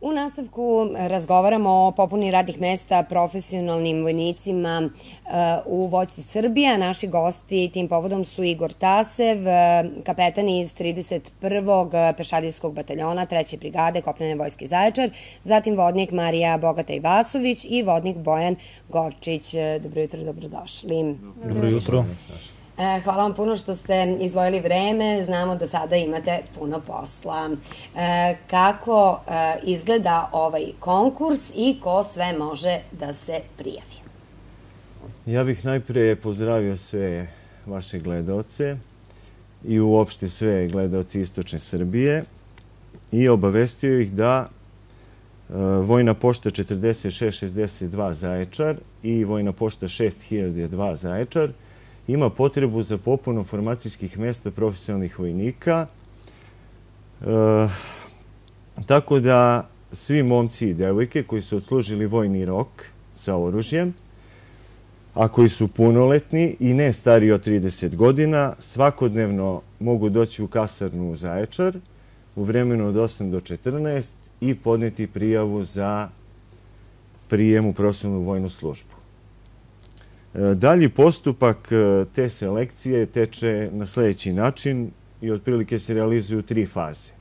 U nastavku razgovaramo o popuni radnih mesta profesionalnim vojnicima uh, u Vojci Srbije. Naši gosti tim povodom su Igor Tasev, uh, kapetan iz 31. pešadijskog bataljona 3. brigade Kopnene vojske Zaječar, zatim vodnik Marija Bogata Ivasović i vodnik Bojan Gorčić. Dobro jutro, dobrodošli. Dobro jutro. E, E, hvala vam puno što ste izdvojili vreme. Znamo da sada imate puno posla. E, kako e, izgleda ovaj konkurs i ko sve može da se prijavi? Ja bih najprije pozdravio sve vaše gledoce i uopšte sve gledoci Istočne Srbije i obavestio ih da Vojna pošta 4662 Zaječar i Vojna pošta 6002 Zaječar ima potrebu za popunu formacijskih mjesta profesionalnih vojnika. E, tako da svi momci i devojke koji su odslužili vojni rok sa oružjem, a koji su punoletni i ne stariji od 30 godina, svakodnevno mogu doći u kasarnu u Zaječar u vremenu od 8 do 14 i podneti prijavu za prijem u profesionalnu vojnu službu. E, dalji postupak e, te selekcije teče na sljedeći način i otprilike se realizuju u tri faze.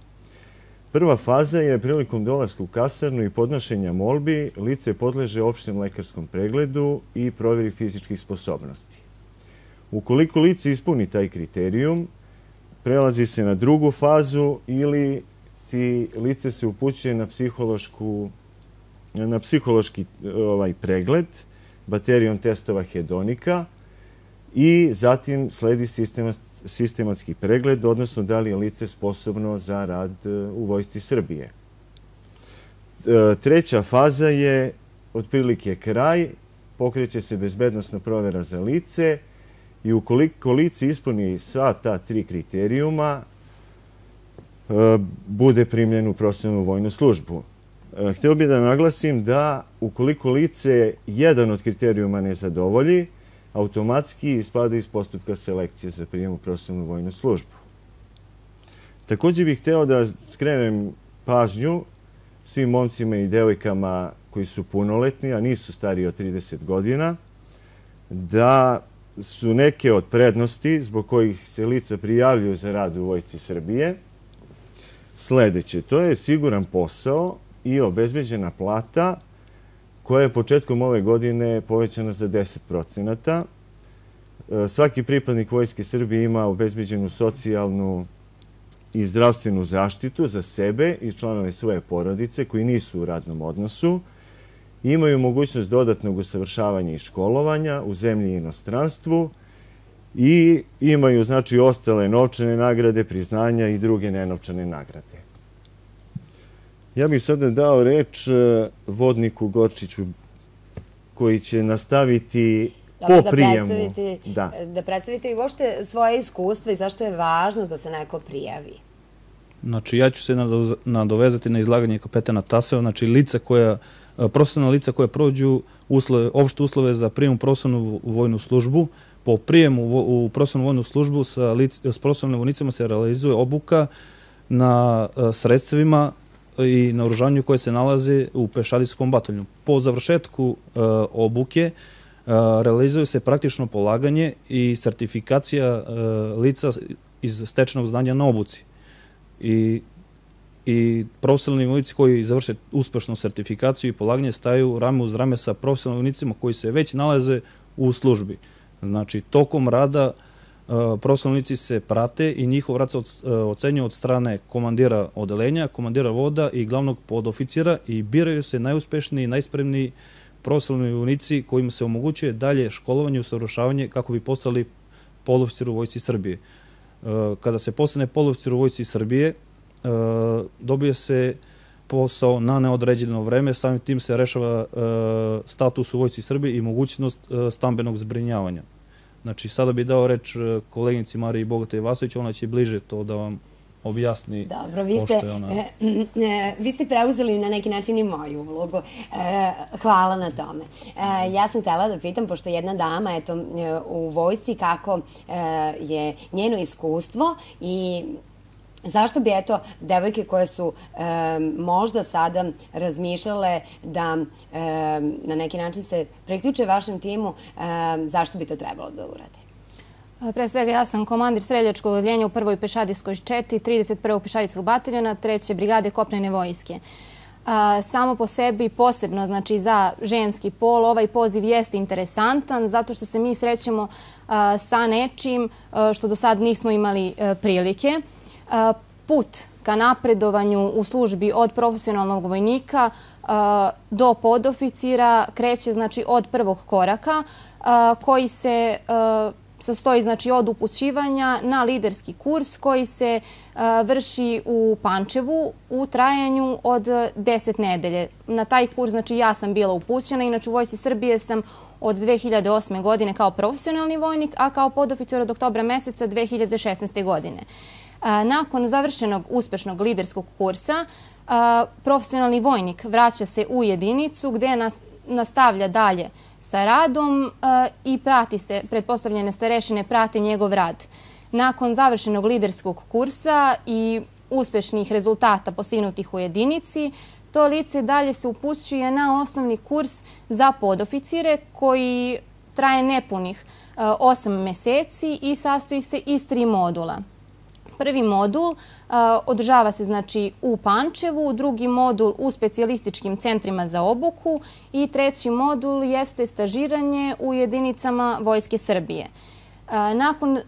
Prva faza je prilikom dolazka u kasarnu i podnošenja molbi lice podleže opštem lekarskom pregledu i provjeri fizičkih sposobnosti. Ukoliko lice ispuni taj kriterijum, prelazi se na drugu fazu ili ti lice se upućuje na psihološki ovaj, pregled, baterijom testova hedonika i zatim sledi sistematski pregled, odnosno da li je lice sposobno za rad e, u vojsci Srbije. E, treća faza je otprilike kraj, pokreće se bezbednostna provera za lice i ukoliko lice ispuni sva ta tri kriterijuma, e, bude primljen u profesionalnu vojnu službu. E, htio bih da naglasim da ukoliko lice jedan od kriterijuma ne zadovolji, automatski ispada iz postupka selekcije za prijem u profesionalnu vojnu službu. Također bih hteo da skrenem pažnju svim momcima i devojkama koji su punoletni, a nisu stariji od 30 godina, da su neke od prednosti zbog kojih se lica prijavljuju za rad u Vojci Srbije sledeće. To je siguran posao i obezbeđena plata koja je početkom ove godine povećana za 10%. E, svaki pripadnik Vojske Srbije ima obezbeđenu socijalnu i zdravstvenu zaštitu za sebe i članove svoje porodice koji nisu u radnom odnosu. Imaju mogućnost dodatnog usavršavanja i školovanja u zemlji i inostranstvu i imaju znači ostale novčane nagrade, priznanja i druge nenovčane nagrade. Ja bih sada dao reč e, vodniku Gorčiću koji će nastaviti po prijemu. Da predstavite i vošte svoje iskustva i zašto je važno da se neko prijavi. Znači, ja ću se nadovezati na izlaganje kapetana Taseva, znači lica koja, e, profesionalna lica koja prođu opšte uslove za prijem u profesionalnu vojnu službu. Po prijemu u profesionalnu vojnu službu s profesionalnim vojnicima se realizuje obuka na e, sredstvima i na oružanju koje se nalaze u pešadijskom bataljonu. Po završetku e, obuke e, se praktično polaganje i sertifikacija e, lica iz stečenog znanja na obuci. I profesionalni vojnici koji završe uspešnu sertifikaciju i polaganje staju rame uz rame sa profesionalnim vojnicima koji se već nalaze u službi. Znači, tokom rada E, profesionalnici se prate i njihov rad se e, ocenjuje od strane komandira odelenja, komandira voda i glavnog podoficira i biraju se najuspešniji i najspremniji profesionalni unici kojima se omogućuje dalje školovanje i usavršavanje kako bi postali poloficir u Vojci Srbije. E, kada se postane poloficir u Vojci Srbije, dobije se posao na neodređeno vreme, samim tim se rešava status u Vojci Srbije i mogućnost stambenog zbrinjavanja. Znači, sada bih dao reč e, koleginici Mariji Bogate Vasović, ona će bliže to da vam objasni Dobro, vi ste, e, e, vi ste preuzeli na neki način i moju ulogu. hvala na tome. ja sam htjela da pitam, pošto jedna dama eto, u vojsci, kako je njeno iskustvo i Zašto bi, eto, devojke koje su možda sada razmišljale da na neki način se priključe vašem timu, zašto bi to trebalo da urade? Pre svega, ja sam komandir Sreljačkog odljenja u prvoj pešadijskoj četi, 31. pešadijskog bataljona, treće brigade Kopnene vojske. Samo po sebi, posebno znači za ženski pol, ovaj poziv jeste interesantan zato što se mi srećemo sa nečim što do sad nismo imali e, prilike put ka napredovanju u službi od profesionalnog vojnika do podoficira kreće znači od prvog koraka koji se sastoji znači od upućivanja na liderski kurs koji se vrši u Pančevu u trajanju od 10 nedelje. Na taj kurs znači ja sam bila upućena, inače u Vojsi Srbije sam od 2008. godine kao profesionalni vojnik, a kao podoficir od oktobra meseca 2016. godine. Nakon završenog uspešnog liderskog kursa, profesionalni vojnik vraća se u jedinicu gde nastavlja dalje sa radom i prati se, predpostavljene starešine, prate njegov rad. Nakon završenog liderskog kursa i uspešnih rezultata postignutih u jedinici, to lice dalje se upućuje na osnovni kurs za podoficire koji traje nepunih 8 meseci i sastoji se iz tri modula. Prvi modul eh, održava se znači u Pančevu, drugi modul u specijalističkim centrima za obuku i treći modul jeste stažiranje u jedinicama Vojske Srbije. Eh, nakon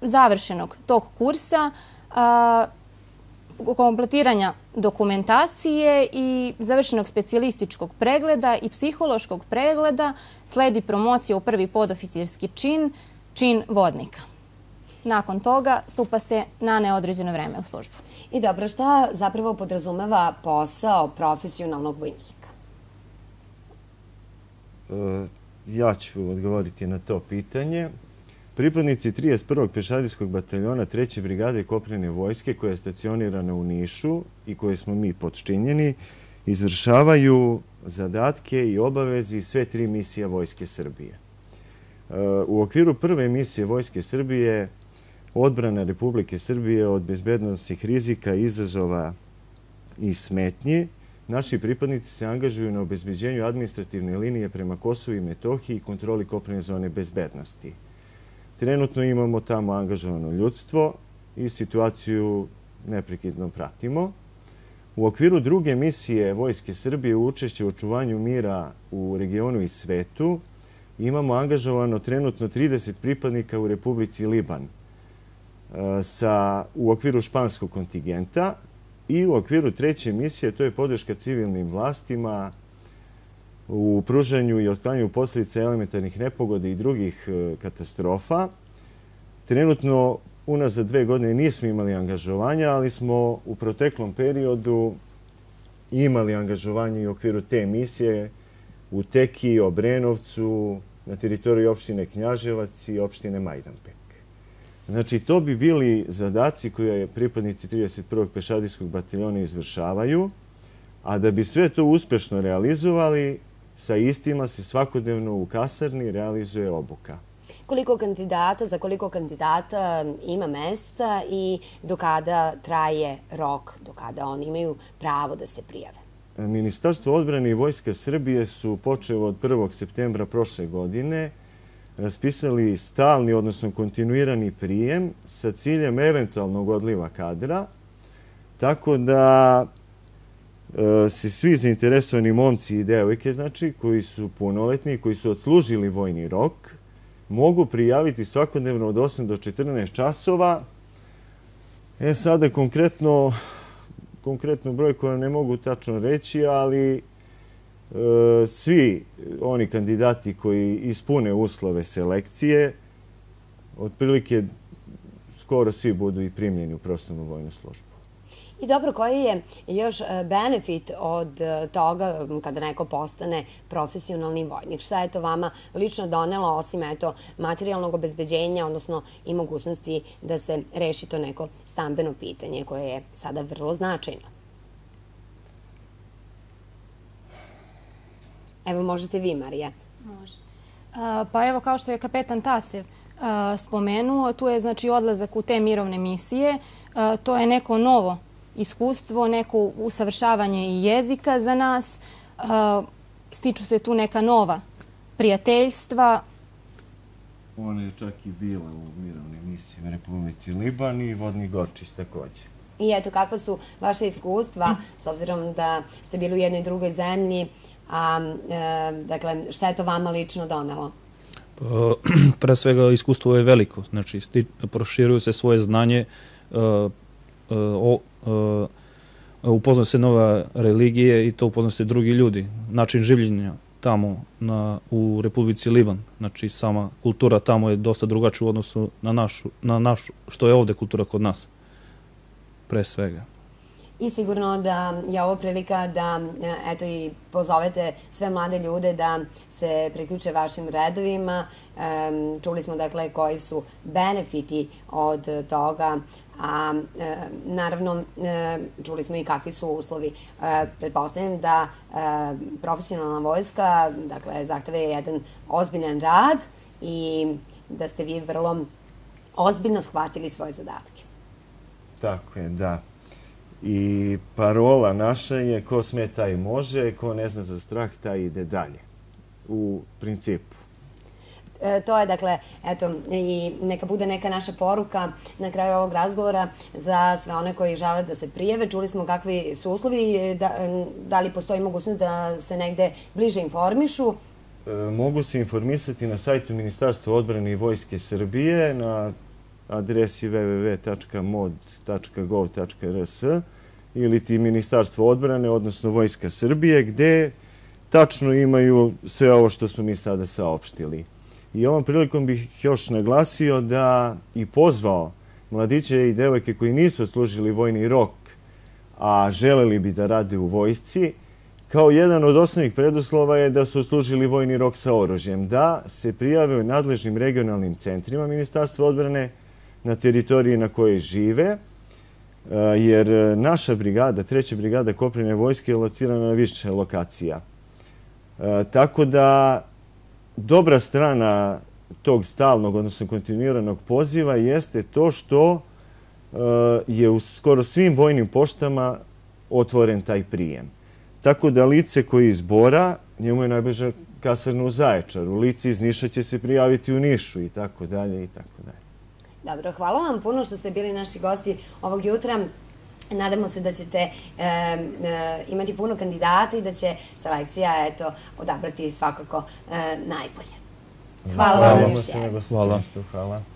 završenog tog kursa, eh, kompletiranja dokumentacije i završenog specijalističkog pregleda i psihološkog pregleda sledi promocija u prvi podoficirski čin, čin vodnika nakon toga stupa se na neodređeno vreme u službu. I dobro, šta zapravo podrazumeva posao profesionalnog vojnika? E, ja ću odgovoriti na to pitanje. Pripadnici 31. pešadijskog bataljona 3. brigade Koprene vojske koja je stacionirana u Nišu i koje smo mi podčinjeni, izvršavaju zadatke i obavezi sve tri misije Vojske Srbije. E, u okviru prve misije Vojske Srbije odbrana Republike Srbije od bezbednostnih rizika, izazova i smetnje, naši pripadnici se angažuju na obezbeđenju administrativne linije prema Kosovu i Metohiji i kontroli kopne zone bezbednosti. Trenutno imamo tamo angažovano ljudstvo i situaciju neprekidno pratimo. U okviru druge misije Vojske Srbije u učešće u očuvanju mira u regionu i svetu imamo angažovano trenutno 30 pripadnika u Republici Liban – u okviru španskog kontingenta i u okviru treće misije, to je podrška civilnim vlastima u pružanju i otklanju posljedica elementarnih nepogoda i drugih e, katastrofa. Trenutno unazad dve godine nismo imali angažovanja, ali smo u proteklom periodu imali angažovanje i u okviru te misije u Teki, Obrenovcu, na teritoriji opštine Knjaževac i opštine Majdanpek. Znači, to bi bili zadaci koje pripadnici 31. pešadijskog bataljona izvršavaju, a da bi sve to uspešno realizovali, sa istima se svakodnevno u kasarni realizuje obuka. Koliko kandidata, za koliko kandidata ima mesta i do kada traje rok, do kada oni imaju pravo da se prijave? Ministarstvo odbrane i Vojska Srbije su počeo od 1. septembra prošle godine raspisali stalni, odnosno kontinuirani prijem sa ciljem eventualnog odliva kadra, tako da e, se svi zainteresovani momci i devojke, znači, koji su punoletni, koji su odslužili vojni rok, mogu prijaviti svakodnevno od 8 do 14 časova. E, sada konkretno, konkretno broj koja ne mogu tačno reći, ali E, svi oni kandidati koji ispune uslove selekcije, otprilike skoro svi budu i primljeni u prostornu vojnu službu. I dobro, koji je još e, benefit od e, toga kada neko postane profesionalni vojnik? Šta je to vama lično donelo osim materijalnog obezbeđenja, odnosno i mogućnosti da se reši to neko stambeno pitanje koje je sada vrlo značajno? Evo, možete vi, Marija. Može. Pa evo, kao što je kapetan Tasev spomenuo, tu je znači odlazak u te mirovne misije. To je neko novo iskustvo, neko usavršavanje i jezika za nas. Stiču se tu neka nova prijateljstva. Ona je čak i bila u mirovnoj misiji u Republici Liban i Vodni Gorčis također. I eto, kakva su vaše iskustva, s obzirom da ste bili u jednoj drugoj zemlji, a e, dakle, šta je to vama lično donelo? Pa, pre svega, iskustvo je veliko. Znači, proširuju se svoje znanje, e, e, e upoznaju se nova religije i to upoznaju se drugi ljudi. Način življenja tamo na, u Republici Liban. Znači, sama kultura tamo je dosta drugačija u odnosu na našu, na našu, što je ovde kultura kod nas. Pre svega. I sigurno da je ovo prilika da eh, eto i pozovete sve mlade ljude da se priključe vašim redovima. Čuli smo dakle koji su benefiti od toga, a eh, naravno eh, čuli smo i kakvi su uslovi. Pretpostavljam da profesionalna vojska dakle, zahteve jedan ozbiljan rad i da ste vi vrlo ozbiljno shvatili svoje zadatke. Tako je, da. I parola naša je ko sme taj može, ko ne zna za strah taj ide dalje. U principu. E, to je, dakle, eto, i neka bude neka naša poruka na kraju ovog razgovora za sve one koji žele da se prijeve. Čuli smo kakvi su uslovi, da, da li postoji mogućnost da se negde bliže informišu? E, mogu se informisati na sajtu Ministarstva odbrane i Vojske Srbije na adresi www.mod.gov.rs ili ti Ministarstvo odbrane, odnosno Vojska Srbije, gde tačno imaju sve ovo što smo mi sada saopštili. I ovom prilikom bih još naglasio da i pozvao mladiće i devojke koji nisu odslužili vojni rok, a želeli bi da rade u vojsci, kao jedan od osnovnih preduslova je da su odslužili vojni rok sa oružjem, da se prijave u nadležnim regionalnim centrima Ministarstva odbrane na teritoriji na kojoj žive, e, jer naša brigada, treća brigada Koprine vojske je locirana na više lokacija. E, tako da dobra strana tog stalnog, odnosno kontinuiranog poziva jeste to što e, je u skoro svim vojnim poštama otvoren taj prijem. Tako da lice koji izbora, njemu je najbliža kasarna u Zaječaru. Lice iz Niša će se prijaviti u Nišu i tako dalje i tako dalje. Dobro, hvala vam puno što ste bili naši gosti ovog jutra. Nadamo se da ćete imati puno kandidata i da će selekcija eto, odabrati svakako najbolje. Hvala, hvala vam još jednom. Hvala. hvala.